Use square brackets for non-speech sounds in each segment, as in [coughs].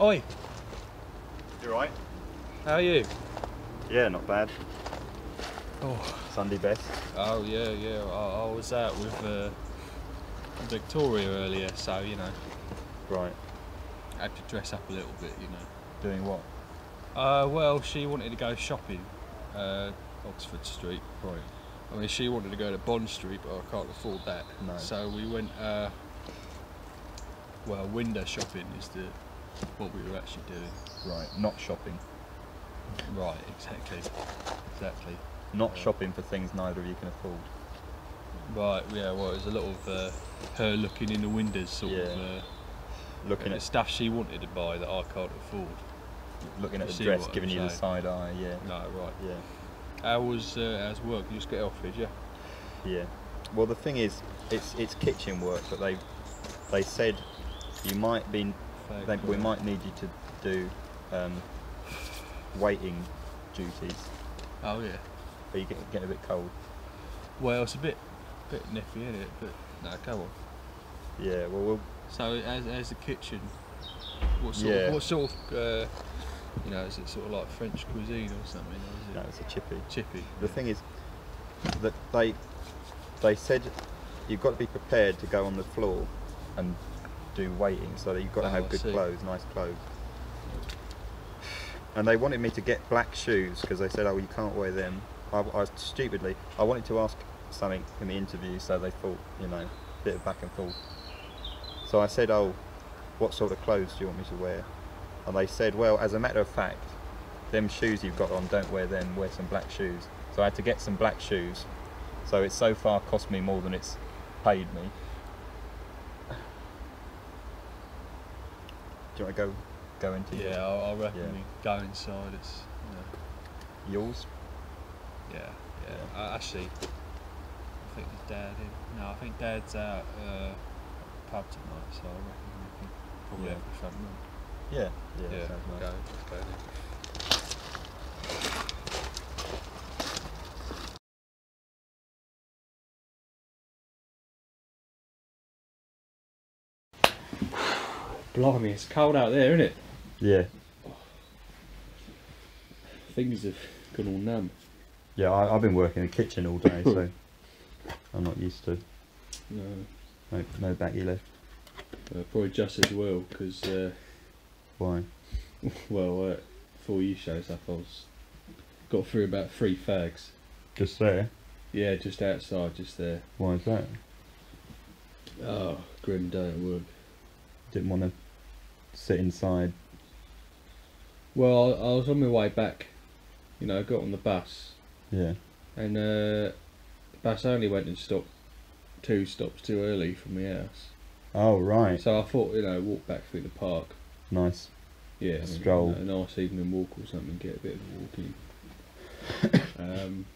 Oi, You right? how are you? Yeah, not bad. Oh, Sunday best. oh yeah, yeah. I, I was out with uh, Victoria earlier, so you know, Right. had to dress up a little bit, you know. Doing what? Uh, well, she wanted to go shopping, uh, Oxford Street. Right. I mean, she wanted to go to Bond Street, but I can't afford that. No. So we went. Uh, well, window shopping is the what we were actually doing. Right. Not shopping. Right, exactly, exactly. Not Yeah. shopping for things neither of you can afford. Right, yeah. Well, it was a lot of uh, her looking in the windows, sort of. Yeah. Uh, Looking the at stuff she wanted to buy that I can't afford. looking at You the dress, what I'm giving you the side eye. Yeah. No, right. Yeah. How was uh, how's work? You just get off, did you? Yeah. Well, the thing is, it's it's kitchen work, but they they said you might be they, we might need you to do um, waiting duties. Oh yeah. Are you getting, getting a bit cold? Well, it's a bit bit nippy, isn't it? But no, go on. Yeah. Well, we'll So as as the kitchen, what sort Yeah. of, what sort of uh, you know is it sort of like French cuisine or something? Or is it no, it's a chippy. chippy? The thing is that they they said you've got to be prepared to go on the floor and do waiting, so that you've got to Oh, have I good see. clothes, nice clothes. And they wanted me to get black shoes because they said, "Oh, you can't wear them." I, I stupidly, I wanted to ask something in the interview, so they thought, you know, a bit of back and forth. So I said, "Oh, what sort of clothes do you want me to wear?" And they said, "Well, as a matter of fact, them shoes you've got on, don't wear them. Wear some black shoes." So I had to get some black shoes. So it's so far cost me more than it's paid me. Do you want to go go into Yeah, I, I reckon Yeah. we go inside. It's yours? yeah, yeah. yeah. Uh, actually, I think his dad. In. No, I think Dad's out uh, pub tonight, so I reckon we can probably Yeah. have the front room. Yeah. Yeah. Yeah, nice. go. Let's go then. Blimey, it's cold out there, isn't it? Yeah. Fingers have gone all numb. Yeah. I, I've been working in the kitchen all day, so I'm not used to No, no, no baggy left. uh, probably just as well because, uh, Why? well, uh, before you showed up, I was got through about three fags. Just there. Yeah, just outside, just there. Why is that? Oh, grim day at work. Didn't want to sit inside. Well, I, I was on my way back. You know, I got on the bus, Yeah. and uh, the bus only went and stopped two stops too early from my house. Oh right. So I thought, you know, walk back through the park. Nice. Yeah, mean, Stroll. you know, a nice evening walk or something, get a bit of a walk [coughs] um,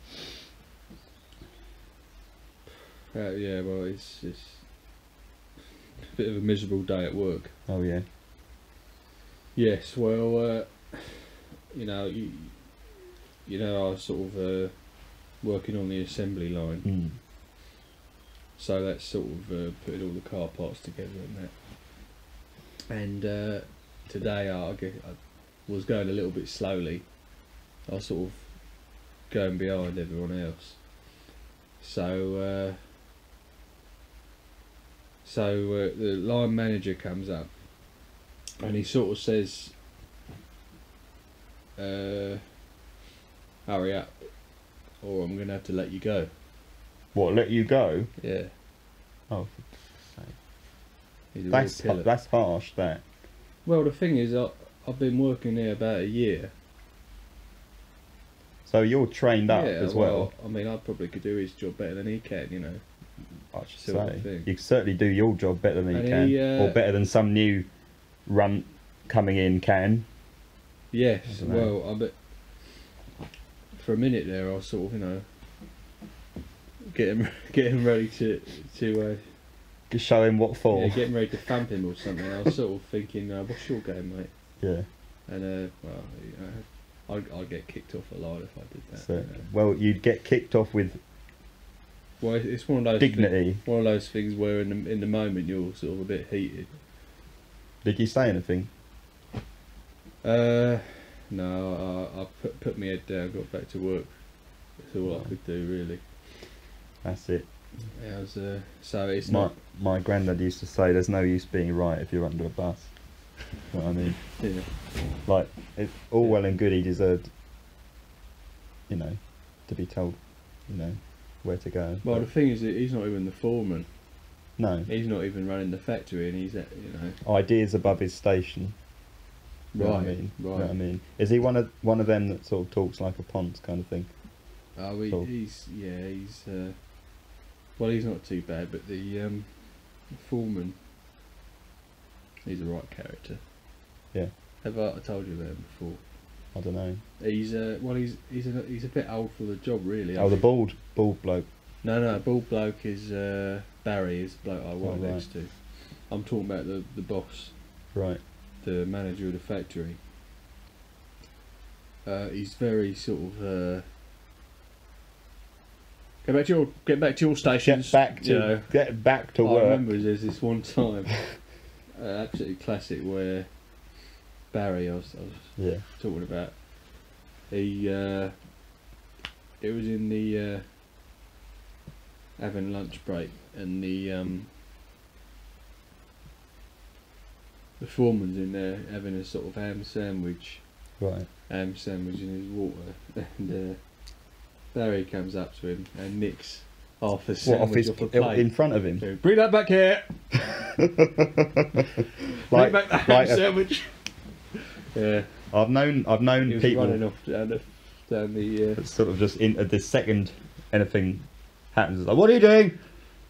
uh, yeah, well, it's just a bit of a miserable day at work. Oh yeah. Yes, well, uh, you know, you, you know, I was sort of uh, working on the assembly line, Mm. so that's sort of uh, putting all the car parts together and that. And uh, today, I, I was going a little bit slowly. I was sort of going behind everyone else. So, uh, so uh, the line manager comes up, and he sort of says, uh, "Hurry up, or I'm going to have to let you go." What? Let you go? Yeah, Oh. for sake. he's a That's that's harsh. That. Well, the thing is, I, I've been working here about a year. So you're trained up yeah, as well. I mean, I probably could do his job better than he can, you know. I should say. You can certainly do your job better than you And can, he, uh, or better than some new run coming in can. Yes, I well, I bet for a minute there, I was sort of, you know, getting [laughs] getting ready to to uh, Just show him what for. yeah, getting ready to thump him or something. I was sort of thinking, uh, what's your game, mate? Yeah. And uh, well, you know, I'd, I'd get kicked off a lot if I did that. So, you know. well, you'd get kicked off with Well, it's- it's one of those dignity. Things, one of those things where in the in the moment you're sort of a bit heated. Did you say anything? Uh, no, I, I put put my head down, got back to work. That's all I could do really. That's it. Yeah, I was, uh, so it's My not. my granddad used to say, "There's no use being right if you're under a bus." You know what I mean? Yeah. Like, it's all Yeah. well and good. He deserved, you know, to be told, you know, where to go. Well, the thing is, he's not even the foreman. No He's not even running the factory, and he's at you know. ideas above his station. You know what I Right. You know right. what I mean? Is he one of one of them that sort of talks like a Ponce kind of thing? Oh, he, he's yeah, he's uh, well, he's not too bad, but the um, foreman, he's a right character. Yeah. Have I, I told you about him before? I don't know. He's uh, well, he's he's a, he's a bit old for the job, really. I Oh, the think. bald bald bloke. No, no, bald bloke is uh, Barry, is the bloke I work Oh, right. next to. I'm talking about the the boss, Right. the manager of the factory. Uh, he's very sort of. Uh, get back to your get back to your stations. Get back to you know. get back to I work. I remember there's this one [laughs] time, uh, absolutely classic, where Barry, I was, I was Yeah. talking about, he, uh, it was in the, uh, having lunch break, and the, um, the foreman's in there having a sort of ham sandwich, Right. ham sandwich in his water, [laughs] and, uh, Barry comes up to him and nicks half What sandwich off his off plate. in front of him? So, Bring that back here. [laughs] Like, Bring back the ham like a- sandwich. [laughs] yeah, I've known I've known people running off down the down the. Uh, sort of just in at the second anything happens, like, what are you doing?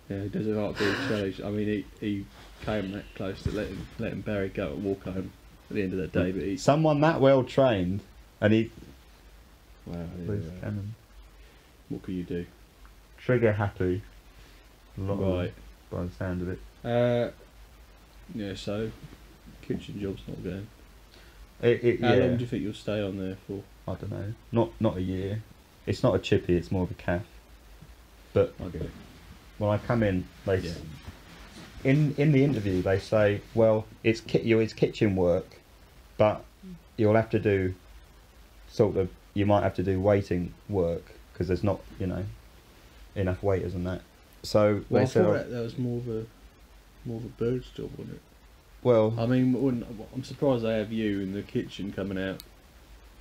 yeah, he doesn't like being challenged. I mean, he he came that close to letting letting Barry go and walk home at the end of that day, but he. Someone that well trained, and he Wow, yeah, loose right. cannon, what can you do? trigger happy. A lot of them, Right. by the sound of it. Uh, yeah. So, kitchen job's not going. It, it How yeah. long do you think you'll stay on there for? I don't know. Not not a year. It's not a chippy. It's more of a calf. But it. when I come in, they Yeah. in in the interview they say, well, it's ki- you it's kitchen work, but you'll have to do sort of you might have to do waiting work because there's not you know enough waiters and that. So Well, I thought that, that was more of a more of a bird's job, wasn't it? well, I mean, I'm surprised they have you in the kitchen coming out,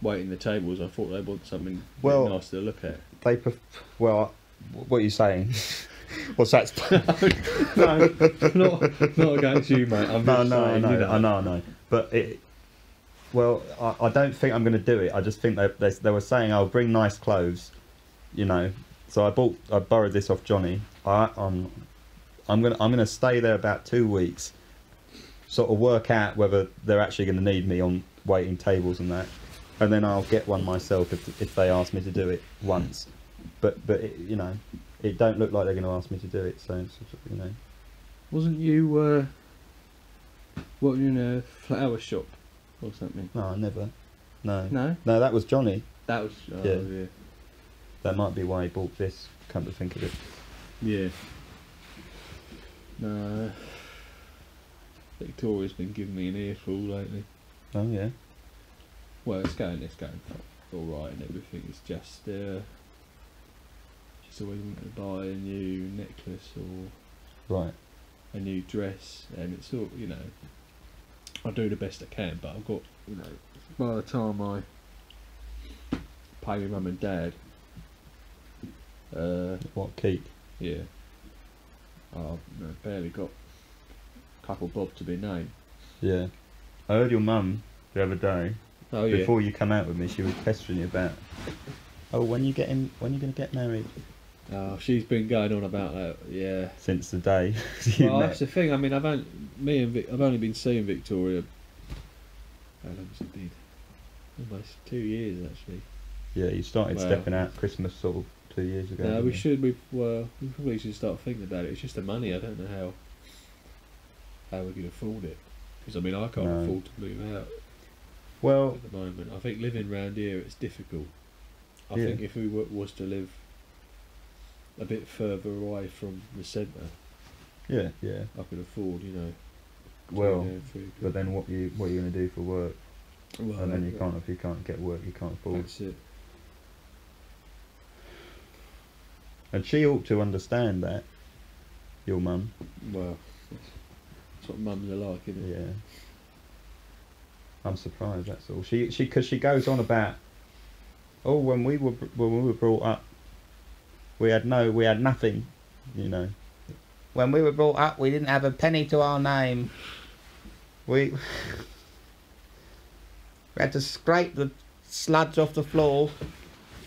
waiting the tables. I thought they want something Well- nice to look at. they pref- well, what are you saying? [laughs] What's that? [laughs] no, not, not against you, mate. I'm no, just no, I know, you know. I know, I know. But it, well, I, I don't think I'm going to do it. I just think they, they they were saying, "I'll bring nice clothes," you know. So I bought, I borrowed this off Johnny. I, I'm, I'm gonna, I'm gonna stay there about two weeks, sort of work out whether they're actually going to need me on waiting tables and that, and then I'll get one myself if if they ask me to do it once. But but it, you know, it don't look like they're going to ask me to do it. So it's, you know, Wasn't you uh, what in a flower shop or something? no, I never. No. No, No, that was Johnny. that was oh, Yeah. yeah. That might be why he bought this. Come to think of it. Yeah. No. Victoria's been giving me an earful lately. Oh yeah. Well, it's going, it's going all right and everything. It's just, uh, always wanted to buy a new necklace or Right. a new dress, and it's all, you know, I do the best I can, but I've got, you know, by the time I pay my mum and dad, uh, What keep? yeah, I've you know, barely got a couple bob to be named. Yeah. I heard your mum the other day Oh yeah. before you come out with me. She was pestering you about. Oh, when you getting? When you going to get married? Oh, she's been going on about that. Yeah. Since the day [laughs] well, met. that's the thing. I mean, I've only me and Vic, I've only been seeing Victoria. How long's it been? Almost two years actually. Yeah, you started Well- stepping out Christmas sort of two years ago. No, we you? should. We well, we probably should start thinking about it. It's just the money. I don't know how how we can afford it. Because I mean, I can't No. afford to move out Well, at the moment. I think living round here it's difficult. I Yeah. think if we were, was to live a bit further away from the centre, yeah, yeah. I could afford. You know. Well, but then what you what are you going to do for work? Well, and then you can't if you can't get work, you can't afford. That's it. And she ought to understand that. Your mum, Well, that's, that's what mums are like, isn't it? yeah. I'm surprised. That's all. She she because she goes on about. Oh, when we were when we were brought up, we had no, we had nothing, you know. When we were brought up, we didn't have a penny to our name. We [laughs] we had to scrape the sludge off the floor.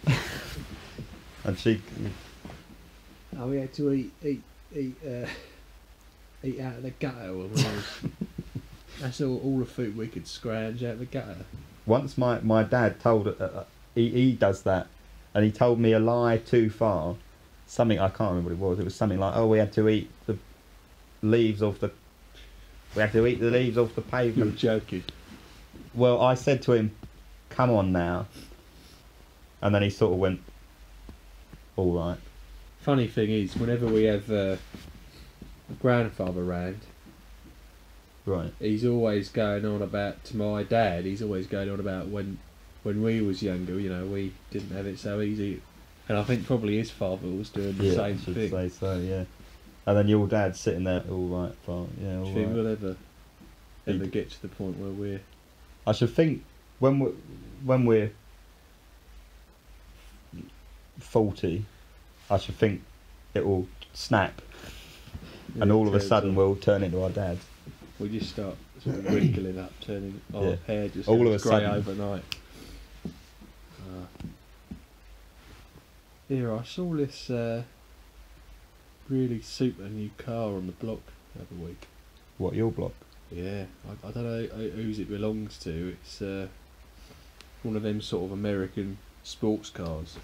[laughs] and she, Oh, we had to eat, eat, eat, uh, eat out of the gutter. [laughs] That's all, all the food we could scrounge out of the gutter. once my, my dad told uh, uh, he, he does that and he told me a lie too far something i can't remember what it was it was something like oh we had to eat the leaves off the we had to eat the leaves off the pavement." You're pavement joking. well i said to him come on now and then he sort of went all right Funny thing is, whenever we have uh, grandfather round, right he's always going on about to my dad. He's always going on about when when we was younger. You know, we didn't have it so easy, and I think probably his father was doing the yeah same I should thing. say so yeah and then your dad's sitting there all right fine yeah Do all you think right. we'll ever ever get to the point where we're I should think when we when we're forty, I should think it will snap, and all of a sudden we'll turn into our dads. we just start sort of wrinkling up, turning our Yeah. hair just All of a sudden. overnight. Here, I saw this uh, really super new car on the block the other week. What your block? Yeah, I, I don't know who- whose it belongs to. It's uh, one of them sort of American sports cars.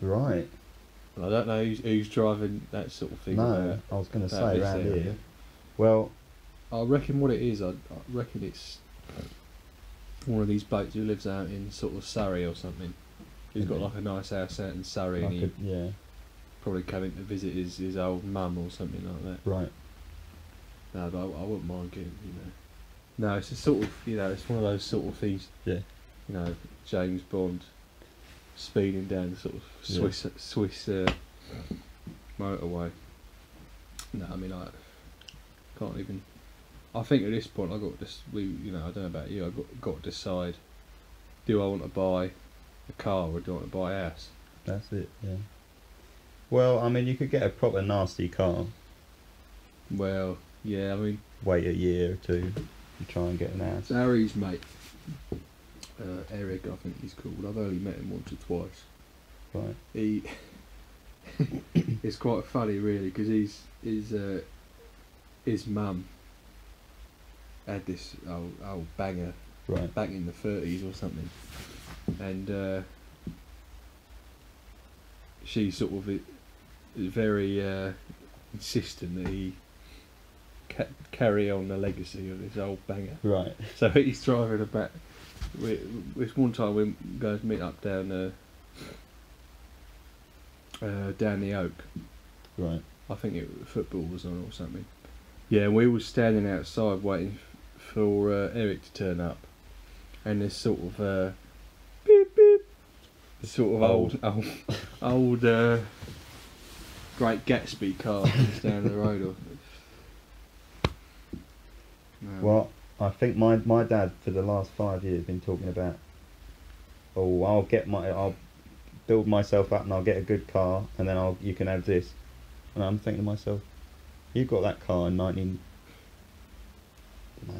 Right. And I don't know who's, who's driving that sort of thing. No, about- I was going to say around area. here. Well, I reckon what it is, I, I reckon it's one of these blokes who lives out in sort of Surrey or something. He's got like a nice house out in Surrey and he could, yeah, probably coming to visit his, his old mum or something like that. right. No, but I, I wouldn't mind getting, you know. No, it's a sort of, you know, it's one of those sort of things, Yeah. you know, James Bond speeding down the sort of Yeah. Swiss Swiss uh, motorway. No, I mean, I can't even. I think at this point I got this. We, you know, I don't know about you. I got got to decide: do I want to buy a car or do I want to buy a house? That's it. Yeah. Well, I mean, you could get a proper nasty car. Well, yeah, I mean, Wait a year or two, and try and get an house. Harry's mate, uh, Eric, I think he's called. I've only met him once or twice. Right. He, [coughs] it's quite funny really because he's his uh, his mum had this old old banger Right. back in the thirties or something, and uh, she sort of is very uh, insistent that he ca- carry on the legacy of this old banger. Right. So he's driving about. We, this one time we go meet up down uh, uh, down the Oak. Right. I think it football was on or something. Yeah, we were standing outside waiting for uh, Eric to turn up, and this sort of uh, this sort of old old old uh, Great Gatsby car [laughs] down the road. Or, Um, Well, I think my my dad for the last five years been talking about. Oh, I'll get my, I'll build myself up and I'll get a good car and then I'll you can have this, and I'm thinking to myself, you got that car in nineteen. No,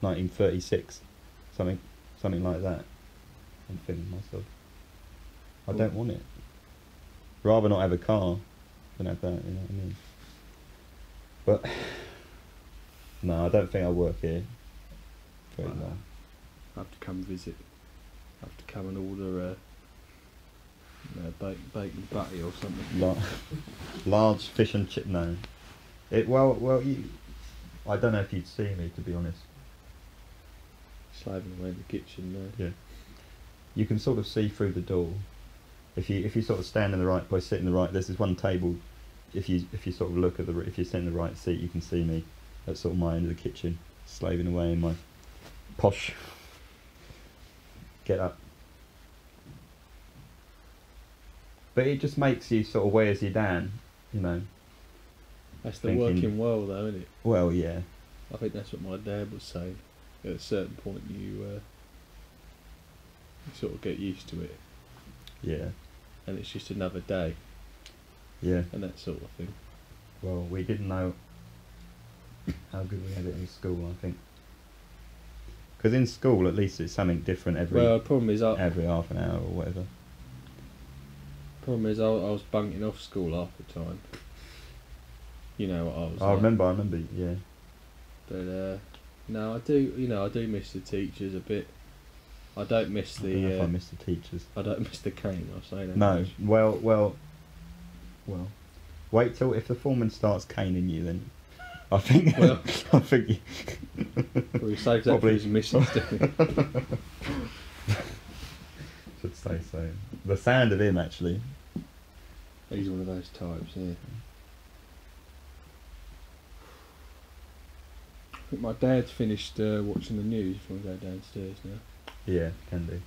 1936, something, something like that. I'm thinking to myself, I don't want it. Rather not have a car than have that. You know what I mean? But [sighs] no, I don't think I'll work here very long. I have to come visit. I have to come and order a, a bacon, bacon butty or something. Lar- large fish and chip. No, it well well you. I don't know if you'd see me to be honest. Slaving away in the kitchen. Uh, You can sort of see through the door. If you if you sort of stand in the right place, sit in the right. There's this one table. If you if you sort of look at the if you sit in the right seat, you can see me at sort of my end of the kitchen, slaving away in my posh get up. But it just makes you sort of wears you down, you know. That's the Thinking- working world, though, isn't it? Well, yeah, I think that's what my dad would say. At a certain point, you, uh, you sort of get used to it, yeah, and it's just another day, yeah. and that sort of thing. Well, we didn't know how good we had it in school. I think because in school, at least it's something different every Well, the problem is, I, every half an hour or whatever. problem is, I, I was bunking off school half the time. You know what I was. I like. remember, I remember, yeah. But uh, no, I do. You know, I do miss the teachers a bit. I don't miss I the. if uh, I miss the teachers. I don't miss the cane. I'll say that. No, much. well, well, well. Wait till if the foreman starts caning you, then I think [laughs] Well- I think you, Well, he saves that for Probably. his missus. [laughs] should say so. The sound of him actually. He's one of those types. Yeah. I think my dad's finished uh, watching the news. If you want to go downstairs now. Yeah, can do.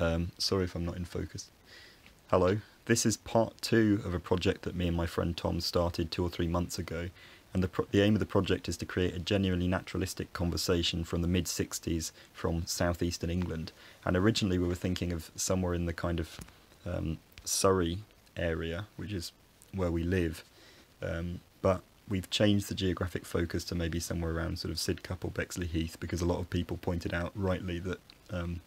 Um, sorry if I'm not in focus. Hello, this is part two of a project that me and my friend Tom started two or three months ago. And the, the aim of the project is to create a genuinely naturalistic conversation from the mid 60s from southeastern England. And originally we were thinking of somewhere in the kind of um, Surrey area, which is where we live. Um, but we've changed the geographic focus to maybe somewhere around sort of Sidcup or Bexleyheath because a lot of people pointed out rightly that um,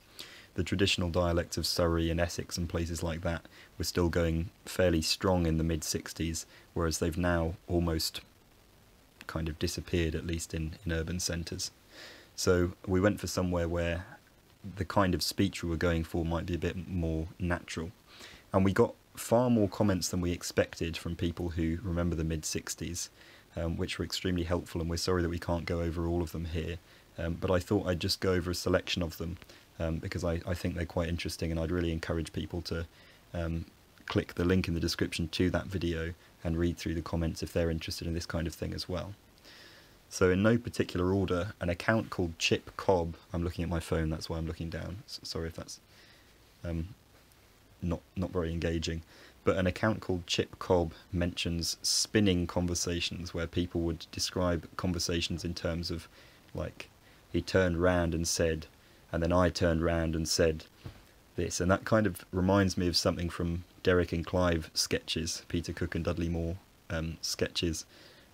the traditional dialects of Surrey and Essex and places like that were still going fairly strong in the mid 60s, whereas they've now almost kind of disappeared, at least in, in urban centres. So we went for somewhere where the kind of speech we were going for might be a bit more natural. And we got far more comments than we expected from people who remember the mid 60s, um, which were extremely helpful. And we're sorry that we can't go over all of them here. Um, but I thought I'd just go over a selection of them um, because I, I think they're quite interesting. And I'd really encourage people to um, click the link in the description to that video and read through the comments if they're interested in this kind of thing as well. So, in no particular order, an account called Chip Cobb. I'm looking at my phone, that's why I'm looking down. S- sorry if that's um, not not very engaging. But an account called Chip Cobb mentions spinning conversations where people would describe conversations in terms of like he turned round and said, and then I turned round and said this, and that kind of reminds me of something from Derek and Clive sketches, Peter Cook and Dudley Moore um, sketches,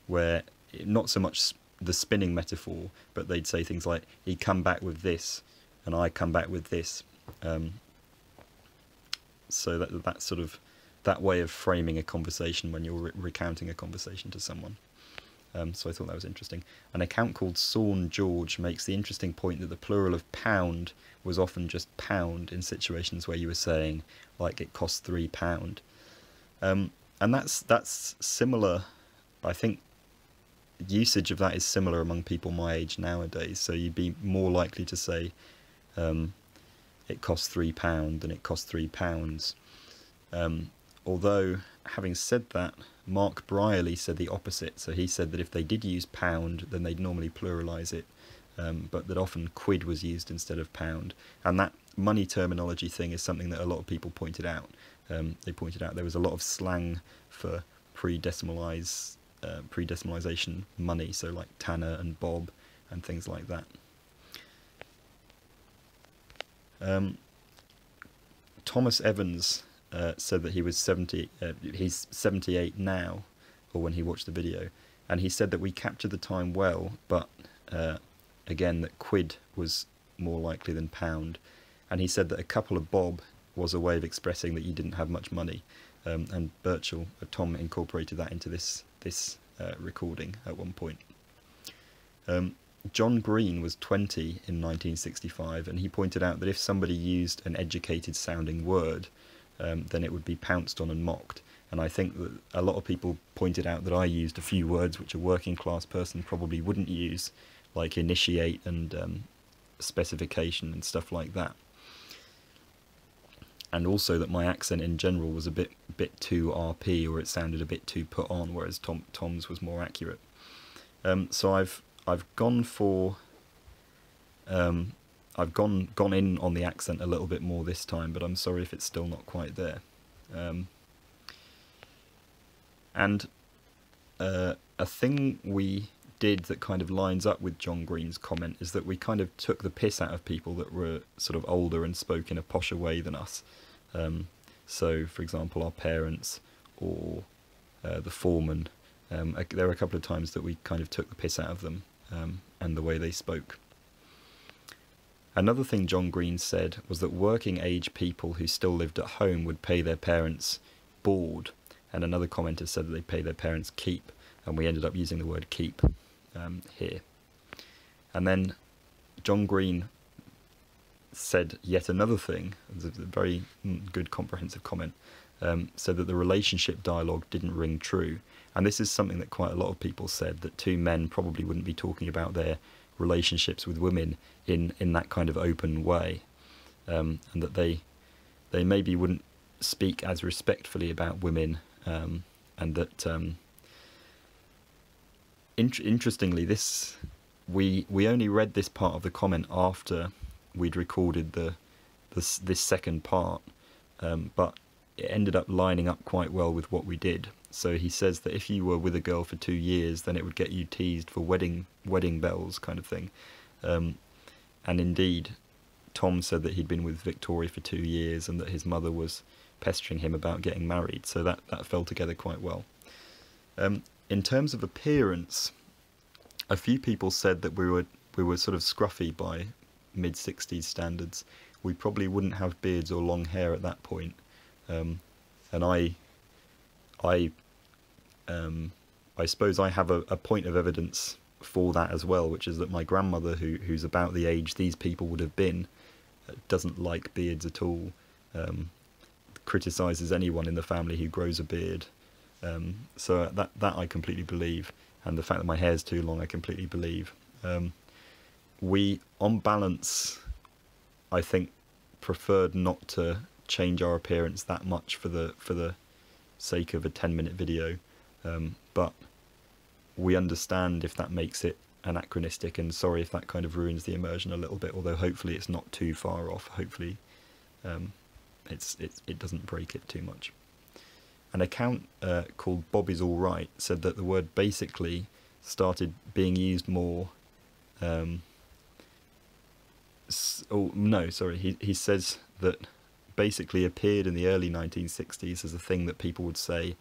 where not so much the spinning metaphor, but they'd say things like he come back with this, and I come back with this. Um, so that that sort of that way of framing a conversation when you're re- recounting a conversation to someone. Um, so I thought that was interesting. An account called Sawn George makes the interesting point that the plural of pound was often just pound in situations where you were saying like it cost three pound, um, and that's that's similar. I think usage of that is similar among people my age nowadays. So you'd be more likely to say um, it costs three pound than it costs three pounds. Um, although, having said that, Mark Brierly said the opposite. So he said that if they did use pound, then they'd normally pluralise it, um, but that often quid was used instead of pound. And that money terminology thing is something that a lot of people pointed out. Um, they pointed out there was a lot of slang for pre-decimalize, uh, pre-decimalisation money, so like Tanner and Bob and things like that. Um, Thomas Evans uh, said that he was 70, uh, he's 78 now, or when he watched the video, and he said that we captured the time well, but uh, again, that quid was more likely than pound. And he said that a couple of bob was a way of expressing that you didn't have much money. Um, and Birchall, uh, Tom incorporated that into this, this uh, recording at one point. Um, John Green was 20 in 1965, and he pointed out that if somebody used an educated sounding word, um, then it would be pounced on and mocked. And I think that a lot of people pointed out that I used a few words which a working class person probably wouldn't use, like initiate and um, specification and stuff like that. And also that my accent in general was a bit bit too RP, or it sounded a bit too put on, whereas Tom Tom's was more accurate. Um, so I've I've gone for um, I've gone gone in on the accent a little bit more this time, but I'm sorry if it's still not quite there. Um, and uh, a thing we did that kind of lines up with John Green's comment is that we kind of took the piss out of people that were sort of older and spoke in a posher way than us. Um, so, for example, our parents or uh, the foreman. Um, there were a couple of times that we kind of took the piss out of them um, and the way they spoke. Another thing John Green said was that working age people who still lived at home would pay their parents board, and another commenter said that they pay their parents keep, and we ended up using the word keep um, here. And then John Green said yet another thing, a very mm, good comprehensive comment, um, said that the relationship dialogue didn't ring true. And this is something that quite a lot of people said that two men probably wouldn't be talking about their relationships with women in, in that kind of open way. Um, and that they they maybe wouldn't speak as respectfully about women um, and that um, in- interestingly this we we only read this part of the comment after we'd recorded the this this second part, um, but it ended up lining up quite well with what we did. So he says that if you were with a girl for two years, then it would get you teased for wedding wedding bells kind of thing. Um, and indeed, Tom said that he'd been with Victoria for two years and that his mother was pestering him about getting married. So that that fell together quite well. Um, in terms of appearance, a few people said that we were we were sort of scruffy by mid 60s standards, we probably wouldn't have beards or long hair at that point. Um, and I, I, um, I suppose I have a, a, point of evidence for that as well, which is that my grandmother, who who's about the age these people would have been, uh, doesn't like beards at all. Um, criticizes anyone in the family who grows a beard. Um, so that that I completely believe, and the fact that my hair's too long, I completely believe. Um, we, on balance, I think, preferred not to change our appearance that much for the for the sake of a 10 minute video um, but we understand if that makes it anachronistic and sorry if that kind of ruins the immersion a little bit although hopefully it's not too far off. Hopefully um, it's, it's it doesn't break it too much. An account uh, called Bobby's All Right said that the word basically started being used more um, oh no, sorry, he he says that basically appeared in the early 1960s as a thing that people would say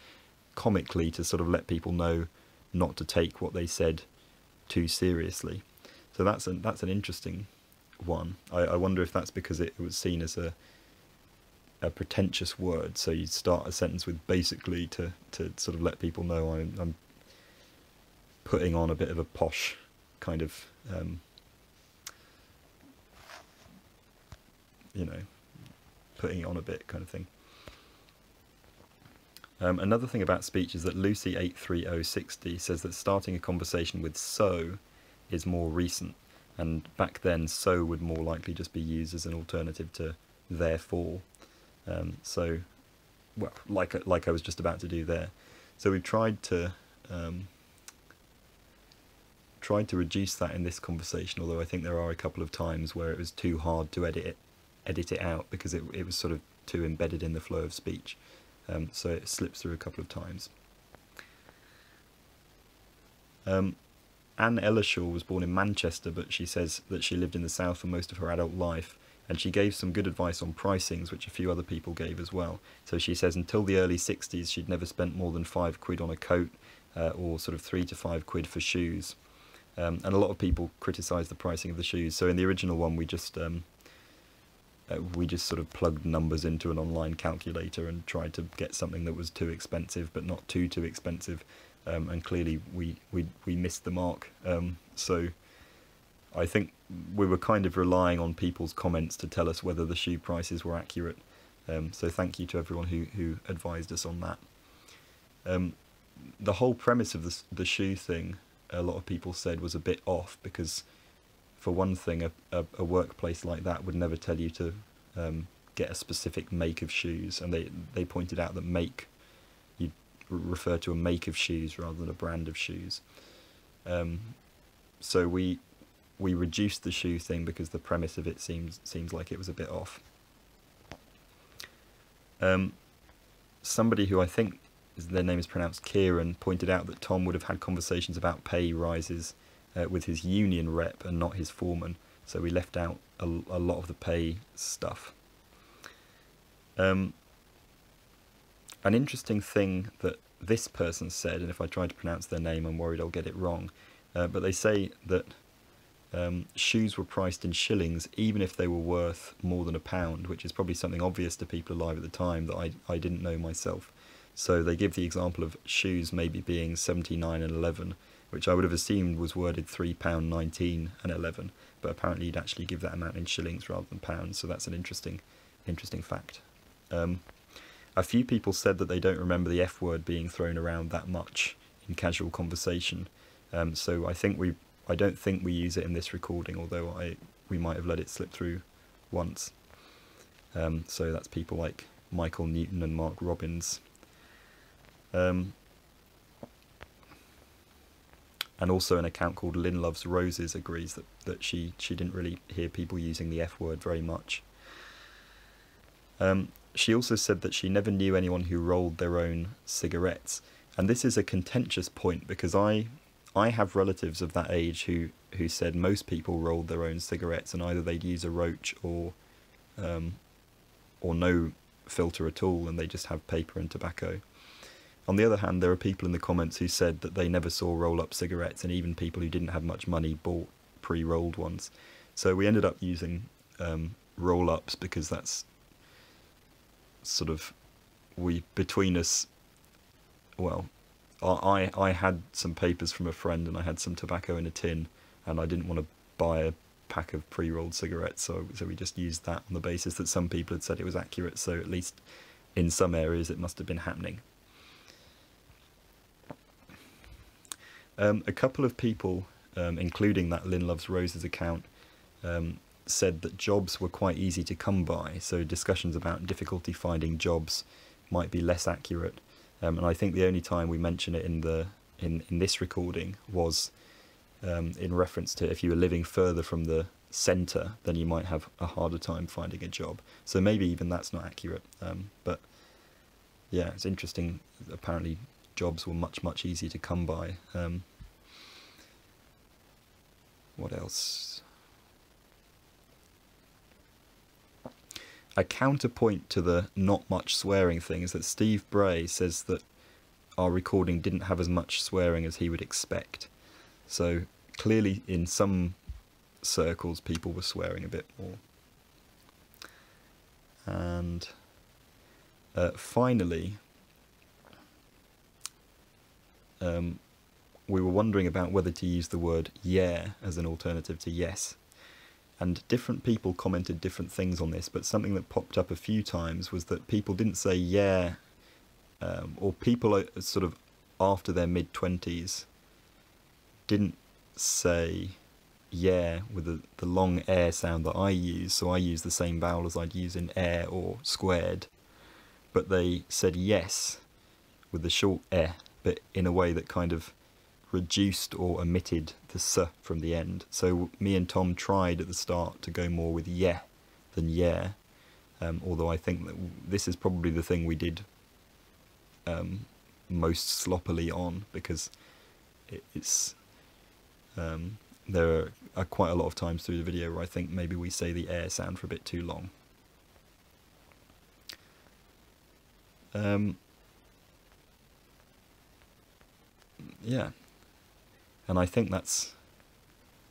comically to sort of let people know not to take what they said too seriously. So that's an that's an interesting one. I, I wonder if that's because it, was seen as a a pretentious word. So you start a sentence with basically to, to sort of let people know I'm, I'm putting on a bit of a posh kind of um, you know, putting it on a bit kind of thing. Um, another thing about speech is that Lucy83060 says that starting a conversation with so is more recent, and back then so would more likely just be used as an alternative to therefore. Um, so, well, like like I was just about to do there. So we've tried to um, tried to reduce that in this conversation, although I think there are a couple of times where it was too hard to edit it edit it out because it, it was sort of too embedded in the flow of speech. Um, so it slips through a couple of times. Um, Anne Ellershaw was born in Manchester, but she says that she lived in the south for most of her adult life, and she gave some good advice on pricings, which a few other people gave as well. So she says until the early 60s, she'd never spent more than five quid on a coat, uh, or sort of three to five quid for shoes. Um, and a lot of people criticised the pricing of the shoes. So in the original one, we just um, uh, we just sort of plugged numbers into an online calculator and tried to get something that was too expensive but not too too expensive. Um, and clearly we, we we missed the mark. Um, so I think we were kind of relying on people's comments to tell us whether the shoe prices were accurate. Um, so thank you to everyone who, who advised us on that. Um, the whole premise of the, the shoe thing a lot of people said was a bit off because for one thing, a, a, a, workplace like that would never tell you to um, get a specific make of shoes, and they they pointed out that make you refer to a make of shoes rather than a brand of shoes. Um, so we we reduced the shoe thing because the premise of it seems seems like it was a bit off. Um, somebody who I think their name is pronounced Kieran pointed out that Tom would have had conversations about pay rises uh, with his union rep and not his foreman, so we left out a, a lot of the pay stuff. Um, an interesting thing that this person said, and if I try to pronounce their name, I'm worried I'll get it wrong, uh, but they say that um, shoes were priced in shillings even if they were worth more than a pound, which is probably something obvious to people alive at the time that I, I didn't know myself. So they give the example of shoes maybe being 79 and 11, which I would have assumed was worded £3.19 and 11, but apparently you'd actually give that amount in shillings rather than pounds, so that's an interesting, interesting fact. Um, a few people said that they don't remember the F word being thrown around that much in casual conversation, um, so I think we I don't think we use it in this recording, although I we might have let it slip through once. Um, so that's people like Michael Newton and Mark Robbins. Um, and also an account called Lynn Loves Roses agrees that, that she, she didn't really hear people using the F word very much. Um, she also said that she never knew anyone who rolled their own cigarettes. And this is a contentious point because I I have relatives of that age who who said most people rolled their own cigarettes and either they'd use a roach or um, or no filter at all and they just have paper and tobacco. On the other hand, there are people in the comments who said that they never saw roll up cigarettes and even people who didn't have much money bought pre rolled ones. So we ended up using um, roll ups because that's sort of we between us well I I had some papers from a friend and I had some tobacco in a tin, and I didn't want to buy a pack of pre-rolled cigarettes, so so we just used that on the basis that some people had said it was accurate. So at least in some areas it must have been happening. Um, a couple of people, um, including that Lynn Loves Roses account, um, said that jobs were quite easy to come by. So discussions about difficulty finding jobs might be less accurate. Um, and I think the only time we mention it in the in, in this recording was um, in reference to if you were living further from the centre, then you might have a harder time finding a job. So maybe even that's not accurate. Um, but yeah, it's interesting. Apparently, jobs were much much easier to come by. Um, what else? a counterpoint to the not much swearing thing is that Steve Bray says that our recording didn't have as much swearing as he would expect. So clearly, in some circles, people were swearing a bit more. And uh, finally, um, we were wondering about whether to use the word yeah as an alternative to yes. And different people commented different things on this, but something that popped up a few times was that people didn't say yeah, um, or people sort of after their mid 20s didn't say yeah with the, the long air sound that I use, so I use the same vowel as I'd use in air or squared, but they said yes with the short air, but in a way that kind of reduced or omitted the s from the end. So me and Tom tried at the start to go more with yeah than yeah, um, although I think that this is probably the thing we did um, most sloppily on because it's um, there are, are quite a lot of times through the video where I think maybe we say the air sound for a bit too long. Um, yeah, and I think that's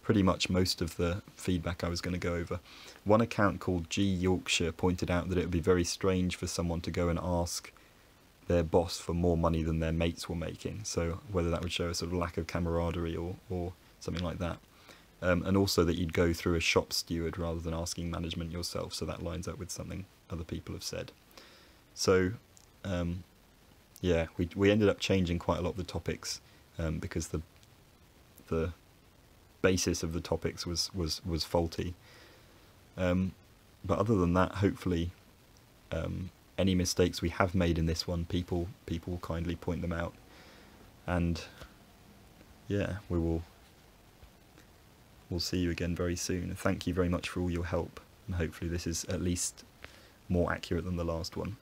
pretty much most of the feedback I was going to go over. One account called G Yorkshire pointed out that it would be very strange for someone to go and ask their boss for more money than their mates were making. So whether that would show a sort of lack of camaraderie or, or something like that. Um, and also that you'd go through a shop steward rather than asking management yourself. So that lines up with something other people have said. So um, yeah, we we ended up changing quite a lot of the topics um, because the the basis of the topics was was was faulty. Um, but other than that, hopefully, um, any mistakes we have made in this one, people people will kindly point them out, and yeah, we will. We'll see you again very soon. Thank you very much for all your help, and hopefully this is at least more accurate than the last one.